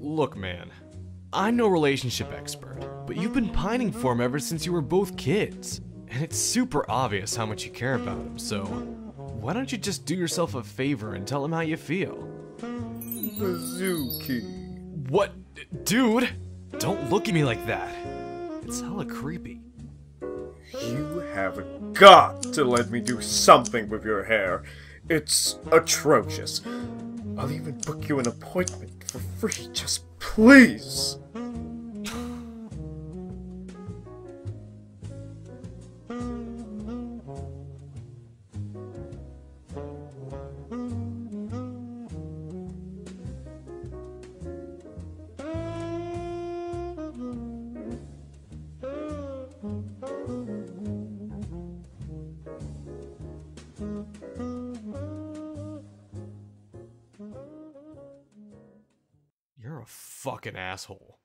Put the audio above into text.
Look, man, I'm no relationship expert, but you've been pining for him ever since you were both kids. And it's super obvious how much you care about him, so why don't you just do yourself a favor and tell him how you feel? Mizuki. What? Dude! Don't look at me like that. It's hella creepy. You have got to let me do something with your hair. It's atrocious. I'll even book you an appointment for free, just please. A fucking asshole.